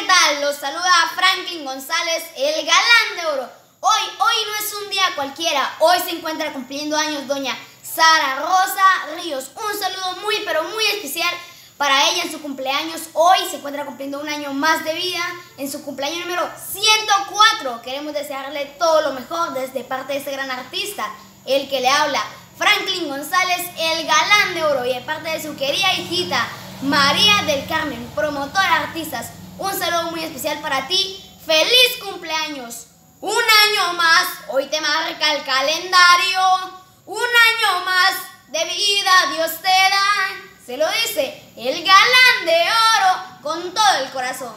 ¿qué tal? Los saluda Franklin González, el galán de oro. Hoy, hoy no es un día cualquiera, hoy se encuentra cumpliendo años doña Sara Rosa Ríos. Un saludo muy, pero muy especial para ella en su cumpleaños. Hoy se encuentra cumpliendo un año más de vida en su cumpleaños número 104. Queremos desearle todo lo mejor desde parte de este gran artista, el que le habla. Franklin González, el galán de oro, y de parte de su querida hijita, María del Carmen, promotora artistas. Un saludo muy especial para ti. ¡Feliz cumpleaños! Un año más, hoy te marca el calendario. Un año más de vida Dios te da. Se lo dice el galán de oro con todo el corazón.